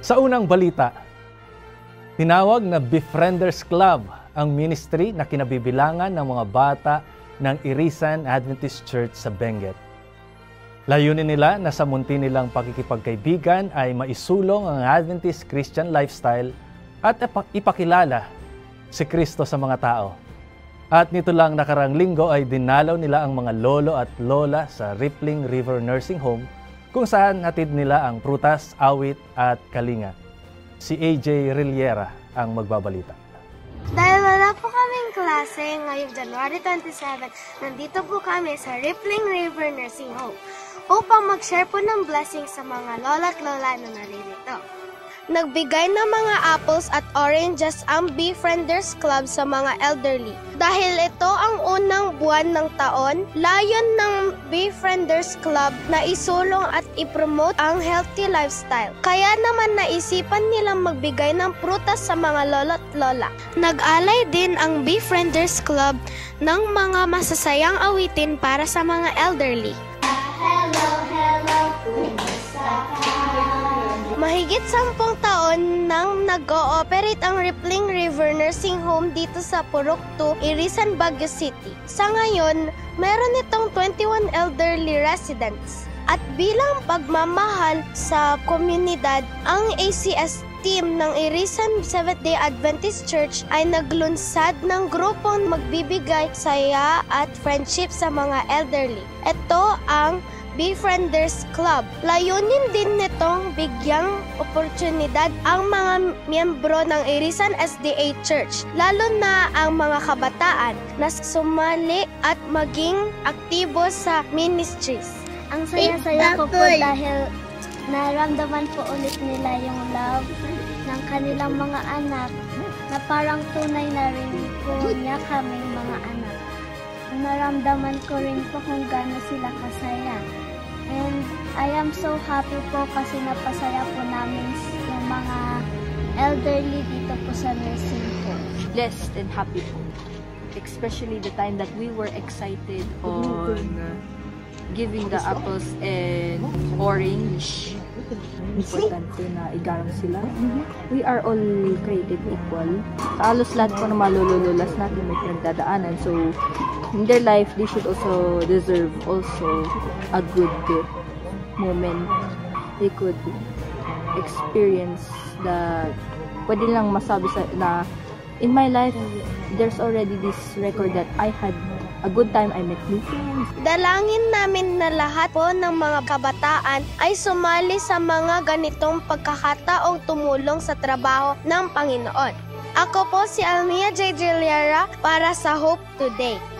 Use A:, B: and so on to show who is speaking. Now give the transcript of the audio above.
A: Sa unang balita, tinawag na Befrienders Club ang ministry na kinabibilangan ng mga bata ng Irisan Adventist Church sa Benguet. Layunin nila na sa munti nilang pakikipagkaibigan ay maisulong ang Adventist Christian lifestyle at ipakilala si Kristo sa mga tao. At nito lang nakarang linggo ay dinalaw nila ang mga lolo at lola sa Rippling River Nursing Home kung saan hatid nila ang prutas, awit at kalinga. Si AJ Riliera ang magbabalita.
B: Dahil wala po kaming klase ngayong January 27, nandito po kami sa Rippling River Nursing Home upang mag-share po ng blessing sa mga lola at lola na naririto. Nagbigay ng mga apples at oranges ang Befrienders Club sa mga elderly. Dahil ito ang unang buwan ng taon, layon ng Befrienders Club na isulong at ipromote ang healthy lifestyle. Kaya naman naisipan nilang magbigay ng prutas sa mga lolo't lola. Nag-alay din ang Befrienders Club ng mga masasayang awitin para sa mga elderly. Mahigit sampung taon nang nag-ooperate ang Rippling River Nursing Home dito sa Purok 2, Irisan, Baguio City. Sa ngayon, meron itong 21 elderly residents. At bilang pagmamahal sa komunidad, ang ACS team ng Irisan Seventh-day Adventist Church ay naglunsad ng grupong magbibigay saya at friendship sa mga elderly. Ito ang Befrienders Club. Layunin din nitong bigyang oportunidad ang mga miyembro ng Irisan SDA Church, lalo na ang mga kabataan na sumali at maging aktibo sa ministries.
C: Ang saya-saya ko po dahil naramdaman po ulit nila yung love ng kanilang mga anak na parang tunay na rin po niya kaming mga anak. Naramdaman ko rin po kung gaano sila kasaya. And I am so happy po kasi napasaya po namin yung mga elderly dito po sa nursing po.
D: Blessed and happy po. Especially the time that we were excited on giving the apples and orange. Importante na igarang sila. We are all created equal. Sa alos lahat po ng mga lululas natin may pinagdadaanan. So, in their life, they should also deserve also a good moment. They could experience the pwede lang masabi sa na in my life, there's already this record that I had a good time, I met new friends.
B: Dalangin namin na lahat po ng mga kabataan ay sumali sa mga ganitong pagkakataong tumulong sa trabaho ng Panginoon. Ako po si Almia J. Giliera para sa Hope Today.